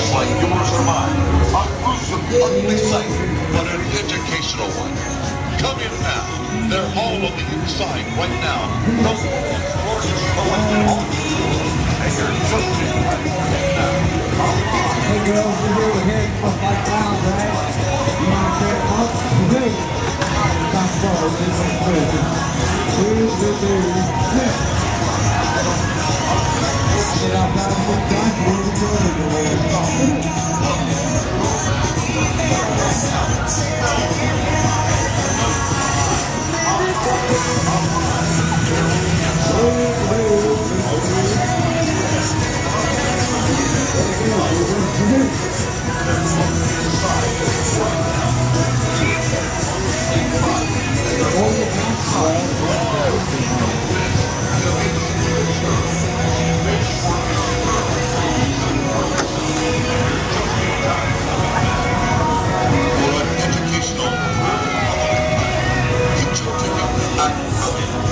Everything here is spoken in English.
just like yours or mine. A gruesome, ugly sight, but an educational one. Come in now. They're all on the inside right now. The doors are selected all and you're just in right now. Hey girls, we're here with head up like clowns, right? You want to get up? Great. Come forward, this is good. Please, please, please. Get For Okay.